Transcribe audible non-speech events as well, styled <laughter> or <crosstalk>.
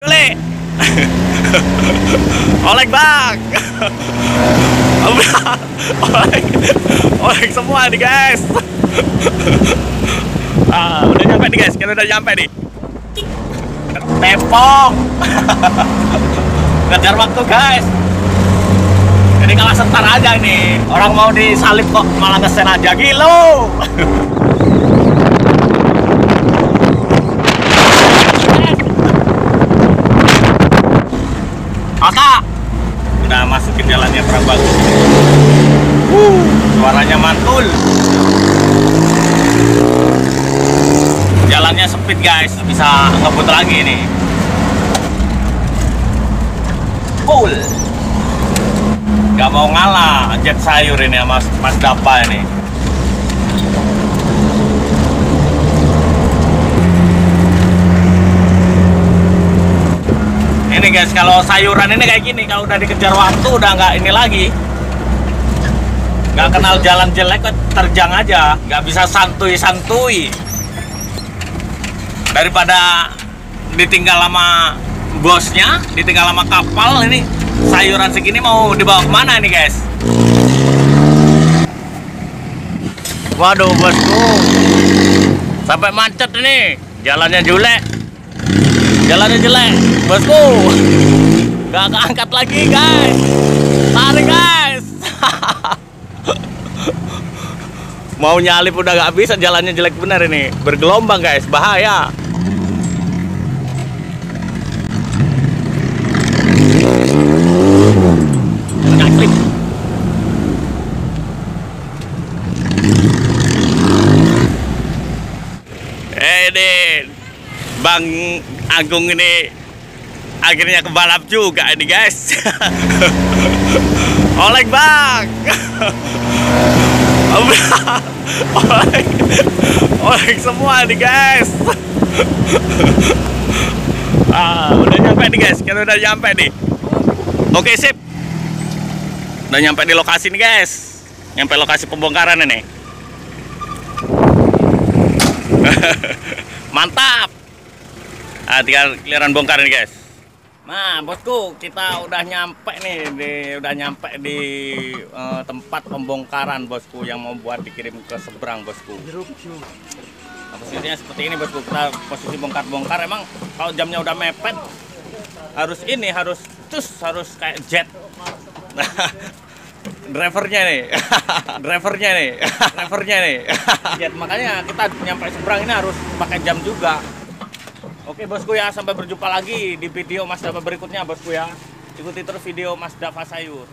Oleh. Oleh bang. Oleh. Oleh semua nih guys. Ah, udah nyampe nih guys. Kita udah nyampe nih. Tempo. Ngejar waktu guys. Jadi kalah sebentar aja nih. Orang mau disalip kok malah ngesen aja gilo. Kakak udah masukin jalannya kurang bagus. Uh, suaranya mantul. Jalannya sempit guys, bisa ngebut lagi nih. Cool. Gak mau ngalah jet sayur ini sama Mas, Mas Dapa ini. Ini guys, kalau sayuran ini kayak gini, kalau udah dikejar waktu udah nggak ini lagi. Nggak kenal jalan jelek, terjang aja. Nggak bisa santuy-santuy. Daripada ditinggal sama bosnya, ditinggal sama kapal ini, sayuran segini mau dibawa ke mana ini guys? Waduh bosku, sampai macet ini, jalannya jelek. Jalannya jelek, bosku. Gak keangkat lagi, guys. Tarik, guys. Mau nyalip udah gak bisa, jalannya jelek bener ini. Bergelombang, guys. Bahaya. Eh. Bang Agung ini akhirnya kebalap juga ini guys. <laughs> Oleng bang. <laughs> Oleng, oleng semua nih guys. ah, udah nyampe nih guys, kita udah nyampe nih. Oke sip. Udah nyampe di lokasi nih guys. Nyampe lokasi pembongkaran ini. <laughs> Mantap. Nah, tinggal keliran bongkar nih guys. Nah, bosku, kita udah nyampe nih, di, udah nyampe di eh, tempat pembongkaran bosku yang mau buat dikirim ke seberang bosku. Nah, posisinya seperti ini bosku, kita posisi bongkar-bongkar. Emang kalau jamnya udah mepet, harus ini, harus cus, harus kayak jet. Nah, <laughs> drivernya nih, <laughs> drivernya nih, <laughs> drivernya nih. Jet, makanya kita nyampe seberang ini harus pakai jam juga. Oke bosku ya, sampai berjumpa lagi di video Mas Dava berikutnya bosku ya. Ikuti terus video Mas Dava Sayur.